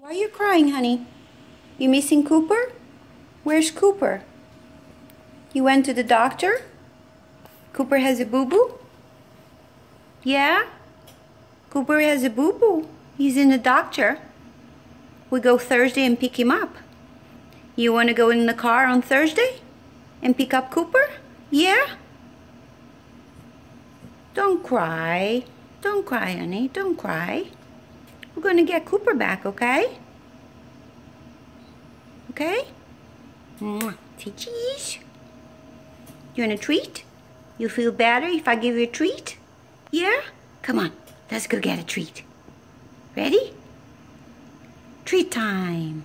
Why are you crying, honey? You missing Cooper? Where's Cooper? You went to the doctor? Cooper has a boo-boo? Yeah? Cooper has a boo-boo. He's in the doctor. We go Thursday and pick him up. You want to go in the car on Thursday and pick up Cooper? Yeah? Don't cry. Don't cry, honey. Don't cry. Going to get Cooper back, okay? Okay? Mwah. Say cheese. You want a treat? You feel better if I give you a treat? Yeah? Come on. Let's go get a treat. Ready? Treat time.